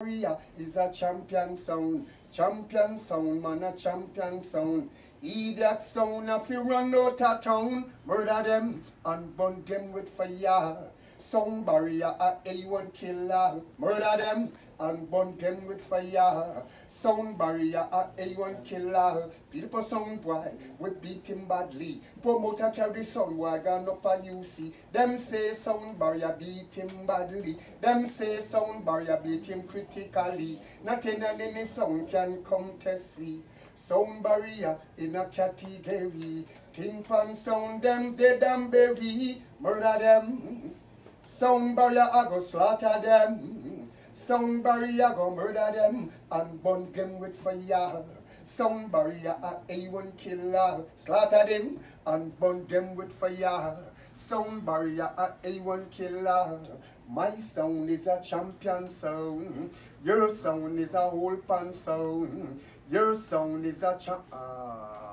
Maria is a champion sound, champion sound, man a champion sound. Idiot sound if you run out of town, murder them and burn them with fire. Sound barrier a A1 killer, murder them and burn them with fire. Sound barrier a A1 killer, people sound boy, we beat him badly. Promoter carry sound wagon up a UC. Them say sound barrier beat him badly. Them say sound barrier beat him critically. Not in any sound can come test we. Sound barrier in a category. Ping pong sound them dead and bury. Murder them. Barrier I go slaughter them. Sound barrier go murder them and burn them with fire. Sound barrier a A1 killer. Slaughter them and burn them with fire. Sound barrier a A1 killer. My sound is a champion sound. Your sound is a whole pan sound. Your sound is a champ. Ah.